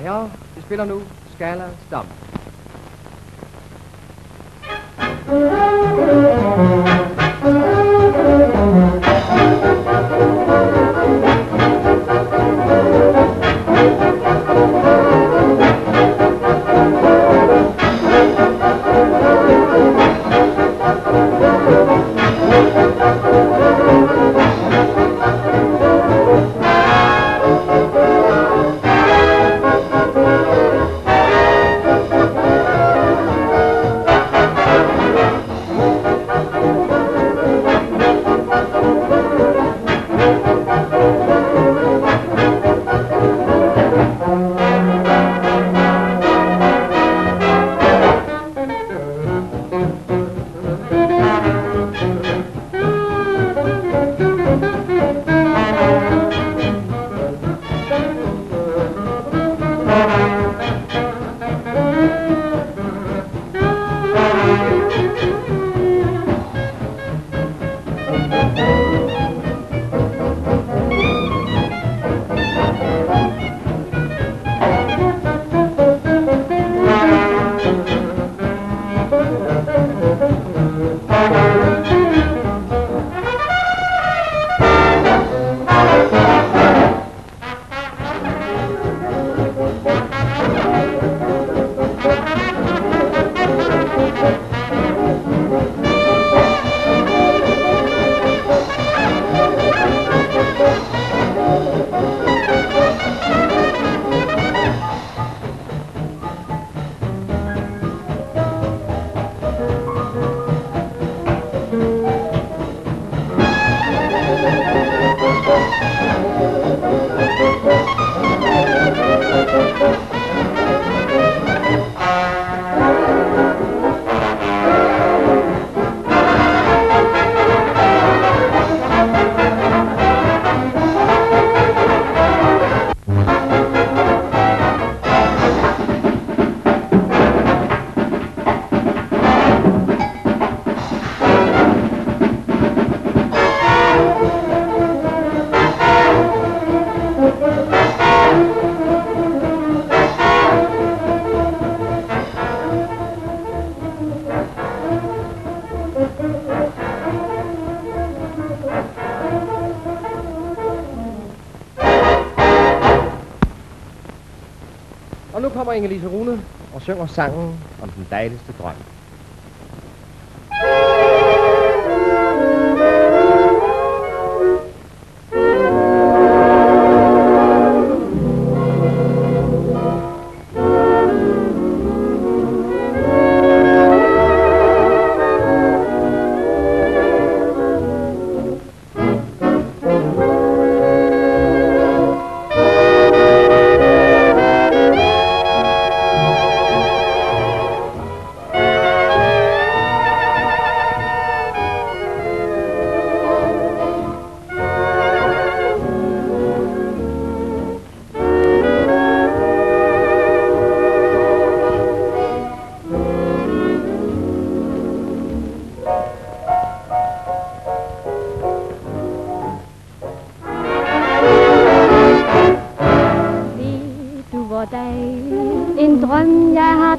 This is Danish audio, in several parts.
Mine herrer, vi spiller nu Skala Stamp. Og nu kommer Inge-Lise Rune og synger sangen om den dejligste drøm.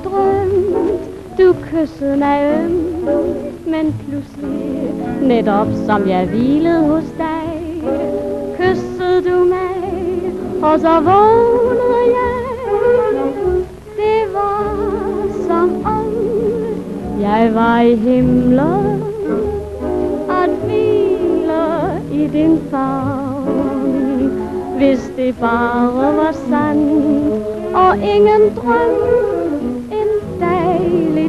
Drømt Du kyssede mig øm, Men pludselig netop som jeg hvilede hos dig Kyssede du mig Og så vågnede jeg. Det var som om jeg var i himlen At hvile i din favn. Hvis det bare var sandt Og ingen drøm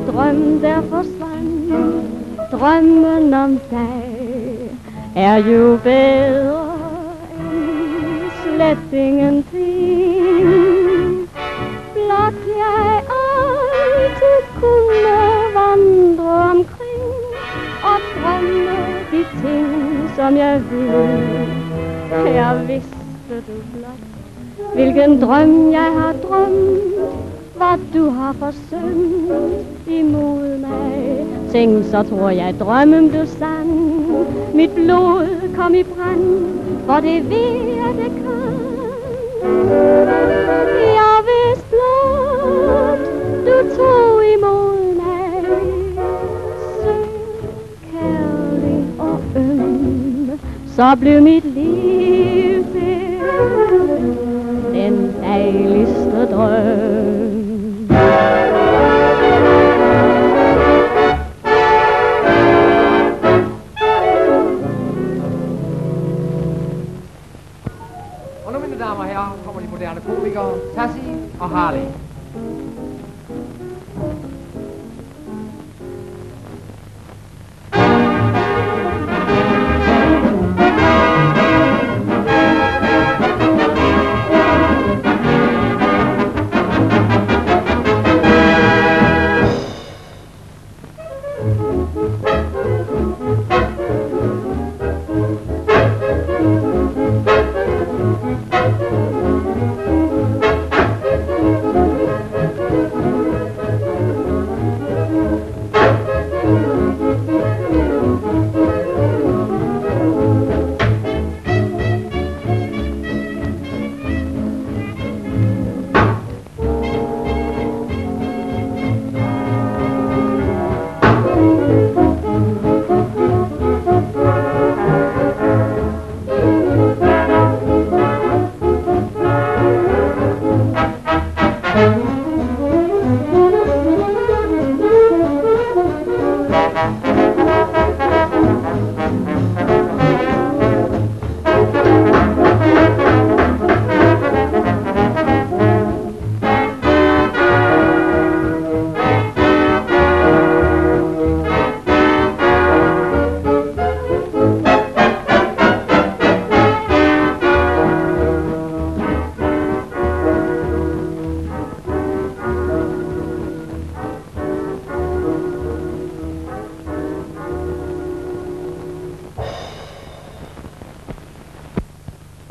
drøm der forsvandt. Drømmen om dig Er jo bedre End slet ingenting Blot jeg altid kunne vandre omkring Og drømme de ting som jeg vil jeg vidste du blot, hvilken drøm jeg har drømt, hvad du har forsømt imod mig. Tænk, så tror jeg, drømmen blev sand. Mit blod kom i brand, for det ved jeg, det kan. Jeg vidste blot, du tog imod mig. Så kærlig og øm, så blev mit liv til den dejligste drøm.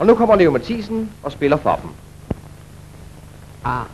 Og nu kommer Leo Mathisen og spiller for dem. Ah.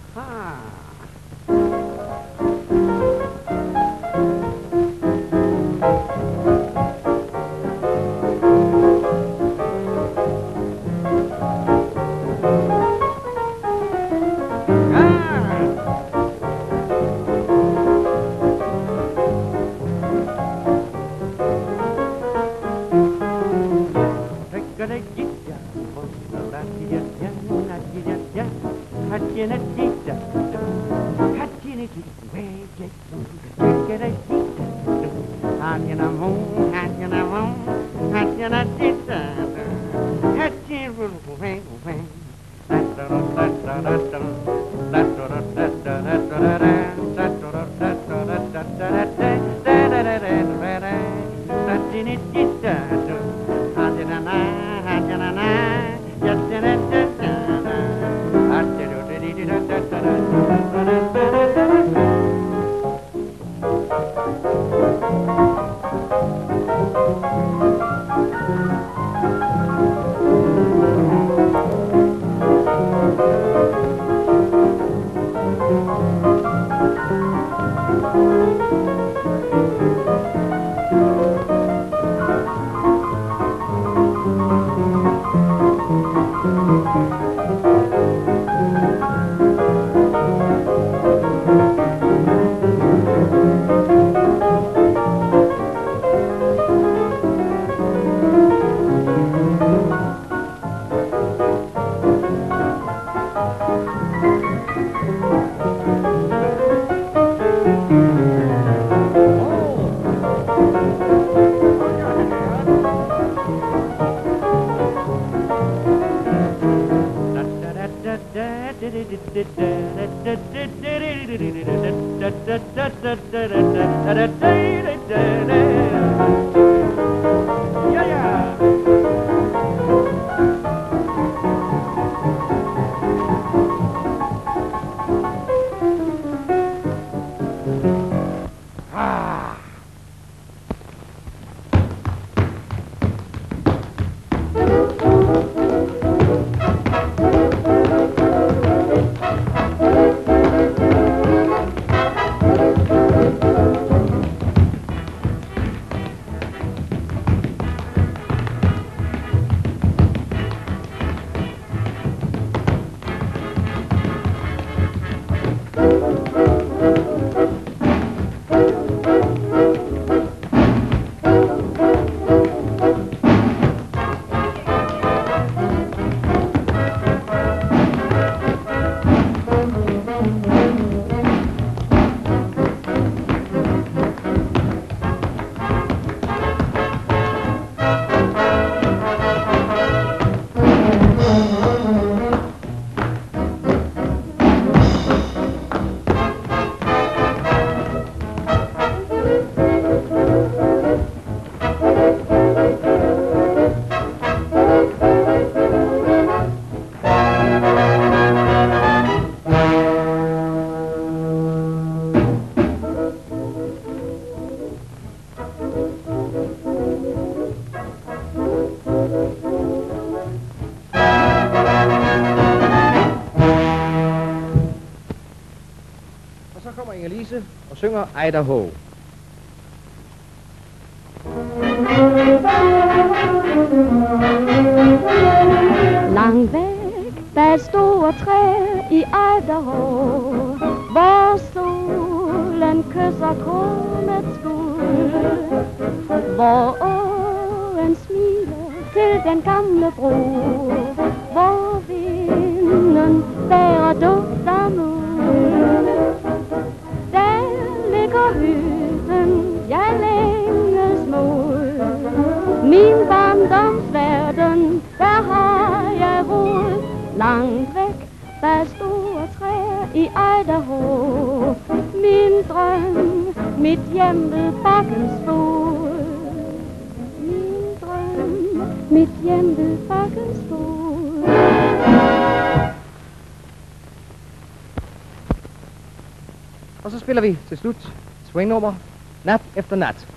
Thank you. Inge-Lise og synger Idaho. Langt væk bag et stort træ i Idaho, hvor solen kysser kronets guld, hvor åen smiler til den gamle bro, Og så spiller vi til slut swingnummer Nat efter nat.